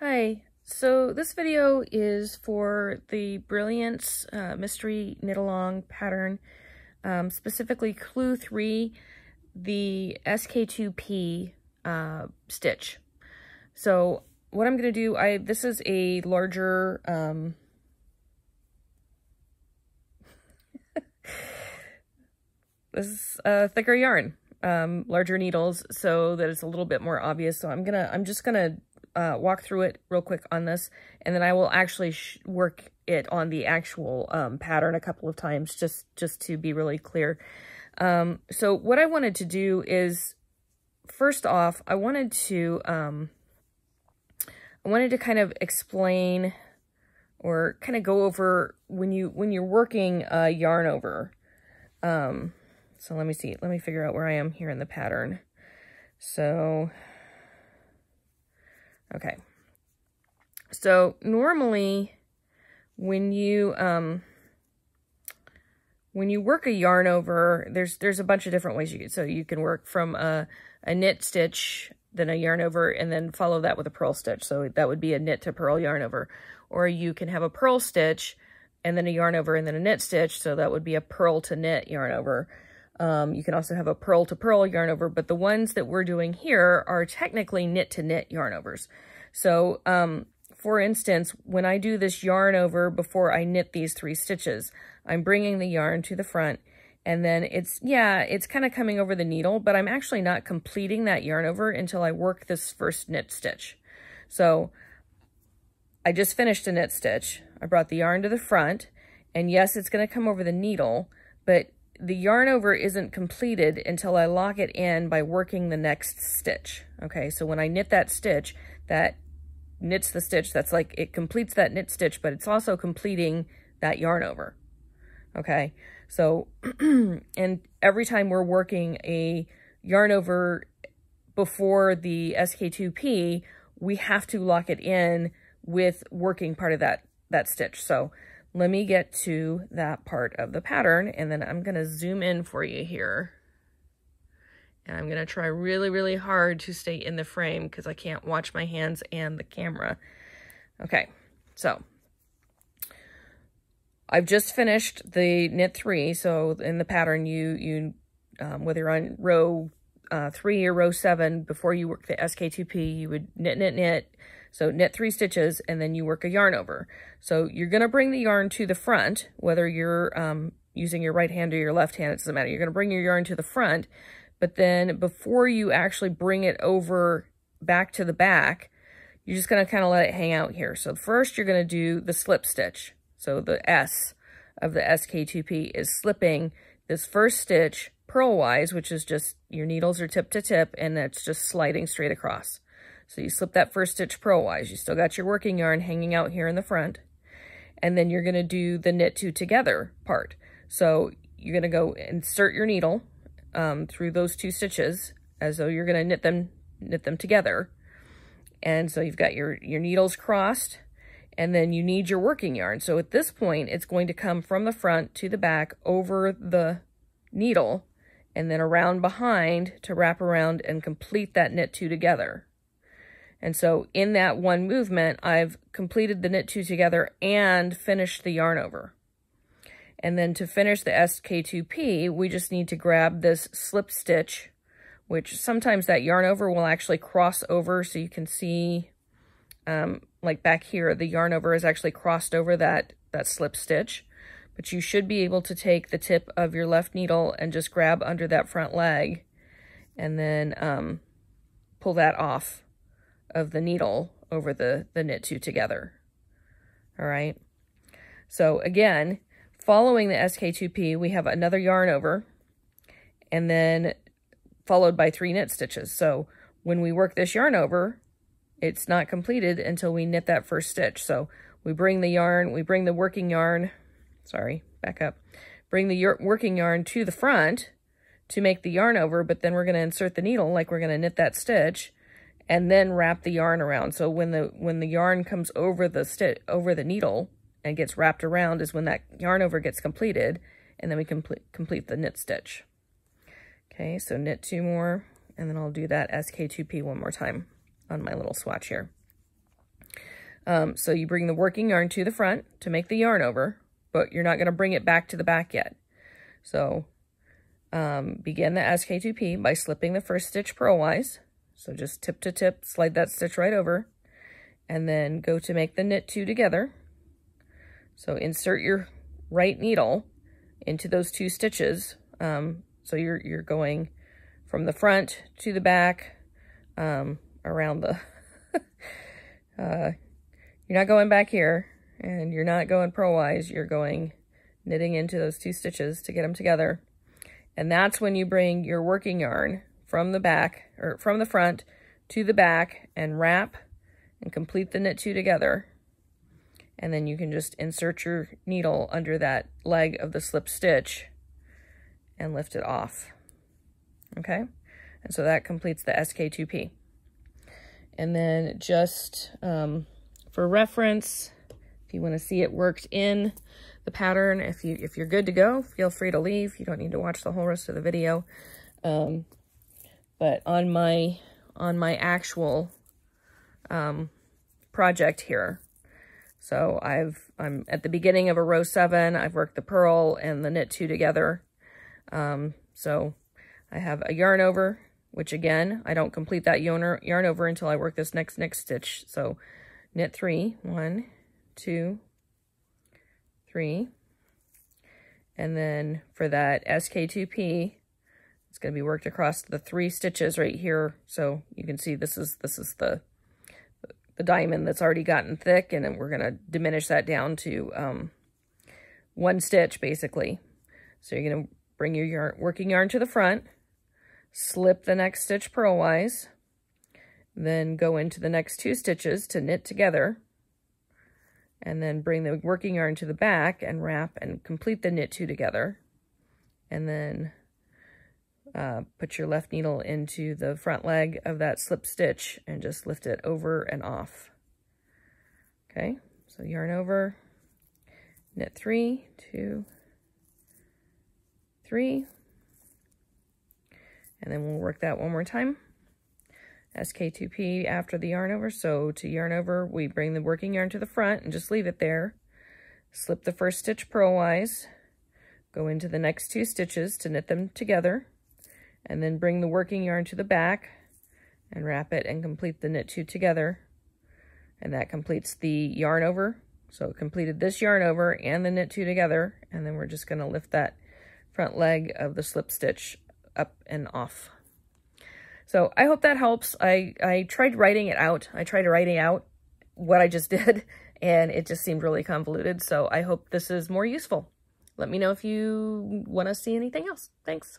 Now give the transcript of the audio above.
Hi, so this video is for the Brilliance uh, Mystery Knit Along pattern, um, specifically Clue 3, the SK2P uh, stitch. So what I'm going to do, I this is a larger, um, this is a thicker yarn, um, larger needles, so that it's a little bit more obvious. So I'm gonna, I'm just gonna uh, walk through it real quick on this, and then I will actually work it on the actual um, pattern a couple of times just, just to be really clear. Um, so what I wanted to do is, first off, I wanted to, um, I wanted to kind of explain or kind of go over when you, when you're working a yarn over. Um, so let me see, let me figure out where I am here in the pattern. So Okay. So normally when you um when you work a yarn over, there's there's a bunch of different ways you can so you can work from a, a knit stitch, then a yarn over, and then follow that with a purl stitch. So that would be a knit to purl yarn over. Or you can have a purl stitch and then a yarn over and then a knit stitch. So that would be a purl to knit yarn over. Um, you can also have a purl to purl yarn over, but the ones that we're doing here are technically knit to knit yarn overs. So, um, for instance, when I do this yarn over before I knit these three stitches, I'm bringing the yarn to the front and then it's, yeah, it's kind of coming over the needle, but I'm actually not completing that yarn over until I work this first knit stitch. So I just finished a knit stitch. I brought the yarn to the front and yes, it's going to come over the needle, but the yarn over isn't completed until I lock it in by working the next stitch. Okay, so when I knit that stitch, that knits the stitch, that's like, it completes that knit stitch, but it's also completing that yarn over. Okay, so, and every time we're working a yarn over before the SK2P, we have to lock it in with working part of that, that stitch. So let me get to that part of the pattern and then I'm going to zoom in for you here. And I'm going to try really, really hard to stay in the frame because I can't watch my hands and the camera. Okay, so I've just finished the knit three. So in the pattern, you, you um, whether you're on row uh, three or row seven, before you work the SK2P, you would knit, knit, knit, so knit three stitches and then you work a yarn over. So you're going to bring the yarn to the front, whether you're um, using your right hand or your left hand, it doesn't matter. You're going to bring your yarn to the front, but then before you actually bring it over back to the back, you're just going to kind of let it hang out here. So first you're going to do the slip stitch. So the S of the SK2P is slipping this first stitch purlwise, which is just your needles are tip to tip and it's just sliding straight across. So you slip that first stitch purlwise. You still got your working yarn hanging out here in the front. And then you're going to do the knit two together part. So you're going to go insert your needle um, through those two stitches as though you're going to knit them knit them together. And so you've got your, your needles crossed and then you need your working yarn. So at this point, it's going to come from the front to the back over the needle and then around behind to wrap around and complete that knit two together. And so in that one movement, I've completed the knit two together and finished the yarn over. And then to finish the SK2P, we just need to grab this slip stitch, which sometimes that yarn over will actually cross over so you can see, um, like back here, the yarn over is actually crossed over that, that slip stitch. But you should be able to take the tip of your left needle and just grab under that front leg and then um, pull that off of the needle over the, the knit two together. All right. So again, following the SK2P, we have another yarn over and then followed by three knit stitches. So when we work this yarn over, it's not completed until we knit that first stitch. So we bring the yarn, we bring the working yarn, sorry, back up, bring the working yarn to the front to make the yarn over, but then we're going to insert the needle like we're going to knit that stitch and then wrap the yarn around. So when the when the yarn comes over the stitch over the needle and gets wrapped around is when that yarn over gets completed and then we complete complete the knit stitch. Okay, so knit two more and then I'll do that SK2P one more time on my little swatch here. Um, so you bring the working yarn to the front to make the yarn over, but you're not going to bring it back to the back yet. So um, begin the SK2P by slipping the first stitch purlwise. So just tip to tip, slide that stitch right over, and then go to make the knit two together. So insert your right needle into those two stitches. Um, so you're, you're going from the front to the back, um, around the, uh, you're not going back here and you're not going purlwise, you're going knitting into those two stitches to get them together. And that's when you bring your working yarn from the back or from the front to the back and wrap and complete the knit two together. And then you can just insert your needle under that leg of the slip stitch and lift it off. Okay, and so that completes the SK2P. And then just um, for reference, if you want to see it worked in the pattern, if, you, if you're good to go, feel free to leave. You don't need to watch the whole rest of the video. Um, but on my, on my actual um, project here, so I've, I'm at the beginning of a row seven. I've worked the purl and the knit two together. Um, so I have a yarn over, which again, I don't complete that yarn, yarn over until I work this next next stitch. So knit three, one, two, three. And then for that SK2P, it's going to be worked across the three stitches right here. So you can see this is this is the the diamond that's already gotten thick, and then we're going to diminish that down to um, one stitch, basically. So you're going to bring your yarn, working yarn to the front, slip the next stitch purlwise, then go into the next two stitches to knit together, and then bring the working yarn to the back and wrap and complete the knit two together, and then uh, put your left needle into the front leg of that slip stitch and just lift it over and off. Okay, so yarn over, knit three, two, three. And then we'll work that one more time. SK2P after the yarn over. So to yarn over, we bring the working yarn to the front and just leave it there. Slip the first stitch purlwise. Go into the next two stitches to knit them together. And then bring the working yarn to the back and wrap it and complete the knit two together. And that completes the yarn over. So completed this yarn over and the knit two together. And then we're just going to lift that front leg of the slip stitch up and off. So I hope that helps. I, I tried writing it out. I tried writing out what I just did, and it just seemed really convoluted. So I hope this is more useful. Let me know if you want to see anything else. Thanks.